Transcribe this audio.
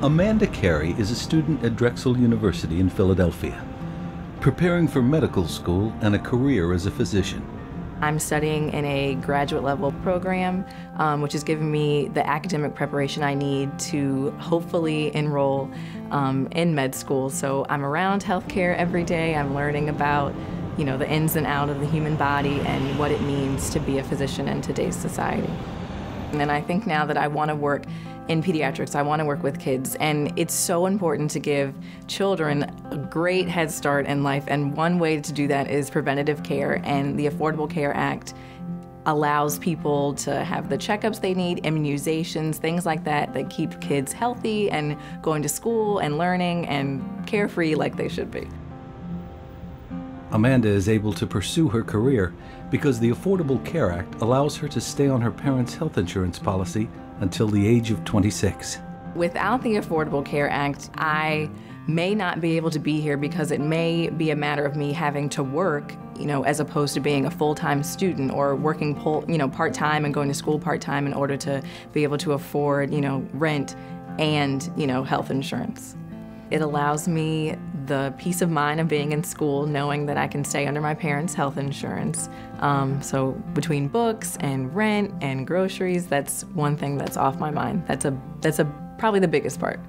Amanda Carey is a student at Drexel University in Philadelphia, preparing for medical school and a career as a physician. I'm studying in a graduate level program, um, which has given me the academic preparation I need to hopefully enroll um, in med school. So I'm around healthcare every day. I'm learning about you know, the ins and out of the human body and what it means to be a physician in today's society. And I think now that I want to work in pediatrics, I want to work with kids, and it's so important to give children a great head start in life, and one way to do that is preventative care, and the Affordable Care Act allows people to have the checkups they need, immunizations, things like that, that keep kids healthy and going to school and learning and carefree like they should be. Amanda is able to pursue her career because the Affordable Care Act allows her to stay on her parents' health insurance policy until the age of 26. Without the Affordable Care Act, I may not be able to be here because it may be a matter of me having to work, you know, as opposed to being a full-time student or working, you know, part-time and going to school part-time in order to be able to afford, you know, rent and, you know, health insurance. It allows me the peace of mind of being in school, knowing that I can stay under my parents' health insurance. Um, so between books and rent and groceries, that's one thing that's off my mind. That's a that's a probably the biggest part.